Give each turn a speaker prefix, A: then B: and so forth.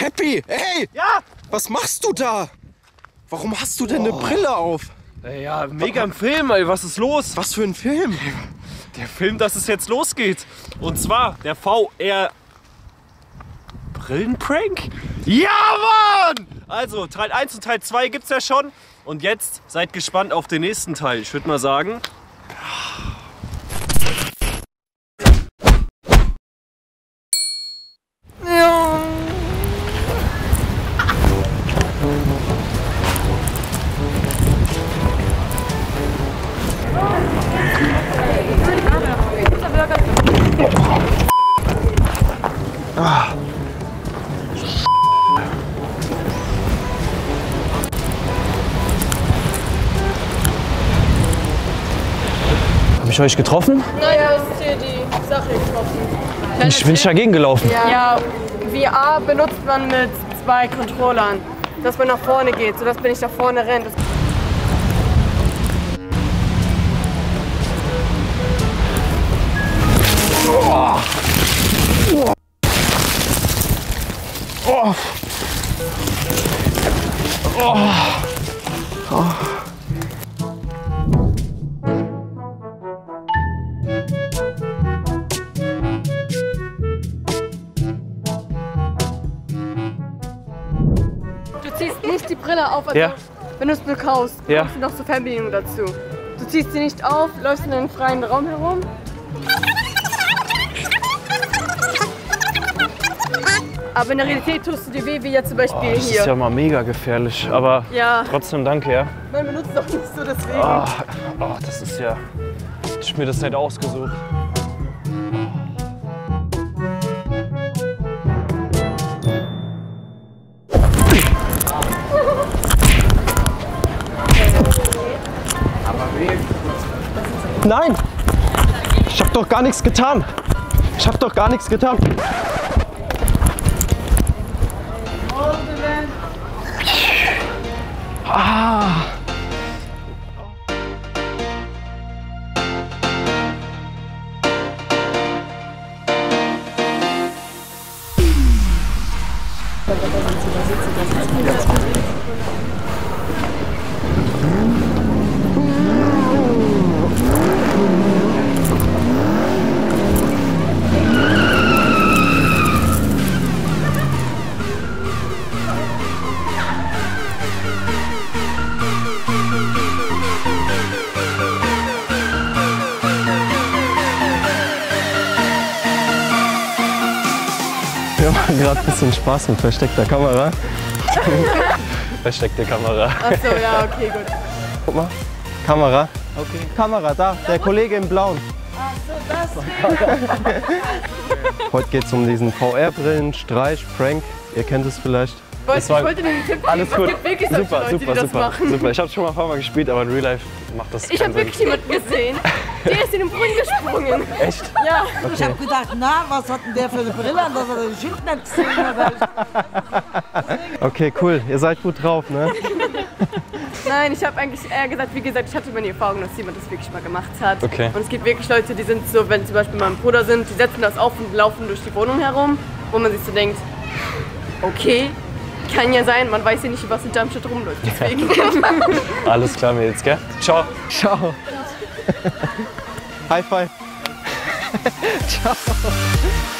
A: Seppi, hey!
B: Ja!
A: Was machst du da? Warum hast du denn eine Brille auf?
B: Ey, Ja, mega im Film, ey. Was ist los?
A: Was für ein Film?
B: Der Film, dass es jetzt losgeht. Und zwar der VR. Brillenprank? Ja, Mann! Also, Teil 1 und Teil 2 gibt's ja schon. Und jetzt seid gespannt auf den nächsten Teil. Ich würde mal sagen. Habe ich euch getroffen?
C: Nein, du hast hier die Sache getroffen.
B: Ich bin dagegen gelaufen.
C: Ja, VR benutzt man mit zwei Controllern. Dass man nach vorne geht, sodass man nicht nach vorne rennt. Das Du ziehst nicht die Brille auf, also
B: Ja.
C: wenn du es bekaust,
B: Ja.
C: bekommst du noch so Fernbedienung dazu. Du ziehst sie nicht auf, läufst in den freien Raum herum. Aber in der Realität tust du dir weh, wie jetzt zum Beispiel
B: Oh, das
C: hier.
B: ist ja mal mega gefährlich. Aber
C: Ja.
B: trotzdem danke, ja.
C: Man benutzt doch nicht so deswegen.
B: Oh, oh, das ist ja. Ich hab mir das nicht ausgesucht.
A: Nein! Ich hab doch gar nichts getan! Ich hab doch gar nichts getan! Ah! Wir machen gerade ein bisschen Spaß mit versteckter Kamera.
B: Versteckte Kamera.
C: Achso, ja, okay, gut.
A: Guck mal. Kamera. Okay. Kamera, da. Der Kollege im Blauen. Heute geht es um diesen VR-Brillen, Streich, Prank. Ihr kennt es vielleicht.
C: Ich wollte, ich einen Tipp geben.
B: Alles gut.
C: Es gibt wirklich
B: Super,
C: Leute,
B: super,
C: die das
B: super,
C: machen.
B: super. Ich habe schon mal ein paar Mal gespielt, aber in Real Life macht das
C: Ich habe wirklich jemanden gesehen, der ist in den Brunnen gesprungen.
B: Echt?
C: Ja.
D: Ich hab gedacht, na, was hat denn der für eine Brille an, dass er den Schild nicht gesehen hat?
A: Okay, cool. Ihr seid gut drauf, ne?
C: Nein, ich habe eigentlich eher gesagt, wie gesagt, ich hatte immer die Erfahrung, dass jemand das wirklich mal gemacht hat.
B: Okay.
C: Und es gibt wirklich Leute, die sind so, wenn zum Beispiel mein Bruder sind, die setzen das auf und laufen durch die Wohnung herum, wo man sich so denkt, okay, kann ja sein, man weiß ja nicht, was in Darmstadt rumläuft. Deswegen.
B: Alles klar, Mädels, gell? Ciao.
A: Ciao. High five. Ciao.